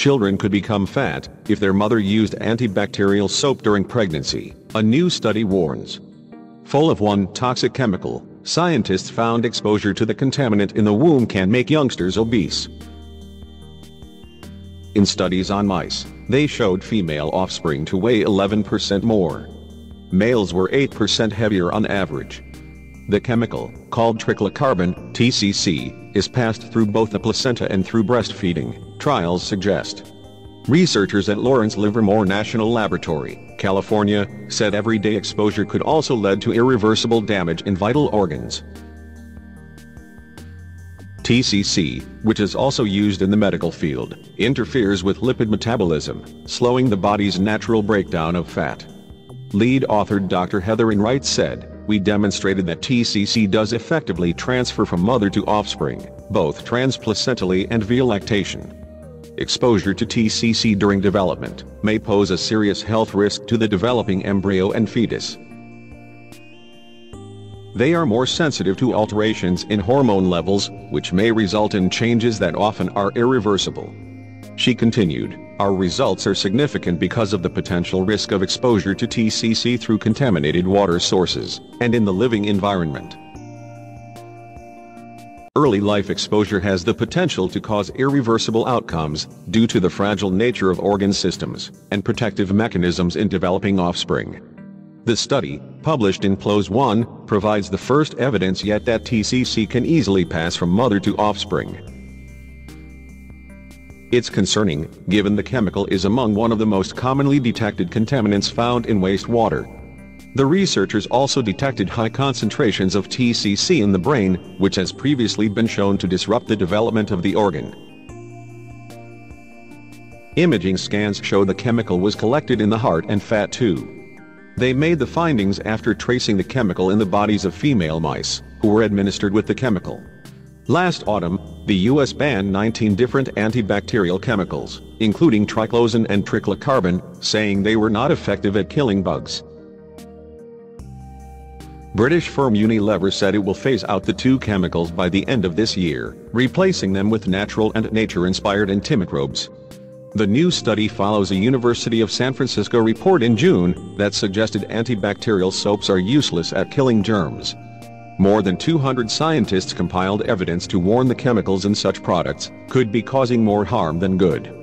children could become fat if their mother used antibacterial soap during pregnancy, a new study warns. Full of one toxic chemical, scientists found exposure to the contaminant in the womb can make youngsters obese. In studies on mice, they showed female offspring to weigh 11% more. Males were 8% heavier on average. The chemical, called triclocarban, TCC, is passed through both the placenta and through breastfeeding, trials suggest. Researchers at Lawrence Livermore National Laboratory, California, said everyday exposure could also lead to irreversible damage in vital organs. TCC, which is also used in the medical field, interferes with lipid metabolism, slowing the body's natural breakdown of fat. Lead author Dr. Heather Enright said, We demonstrated that TCC does effectively transfer from mother to offspring, both transplacentally and via lactation. Exposure to TCC during development may pose a serious health risk to the developing embryo and fetus. They are more sensitive to alterations in hormone levels, which may result in changes that often are irreversible. She continued, Our results are significant because of the potential risk of exposure to TCC through contaminated water sources, and in the living environment. Early life exposure has the potential to cause irreversible outcomes due to the fragile nature of organ systems and protective mechanisms in developing offspring. The study, published in PLOS One, provides the first evidence yet that TCC can easily pass from mother to offspring. It's concerning, given the chemical is among one of the most commonly detected contaminants found in wastewater. The researchers also detected high concentrations of TCC in the brain, which has previously been shown to disrupt the development of the organ. Imaging scans show the chemical was collected in the heart and fat too. They made the findings after tracing the chemical in the bodies of female mice, who were administered with the chemical. Last autumn, the U.S. banned 19 different antibacterial chemicals, including triclosan and triclocarban, saying they were not effective at killing bugs. British firm Unilever said it will phase out the two chemicals by the end of this year, replacing them with natural and nature-inspired antimicrobes. The new study follows a University of San Francisco report in June that suggested antibacterial soaps are useless at killing germs. More than 200 scientists compiled evidence to warn the chemicals in such products could be causing more harm than good.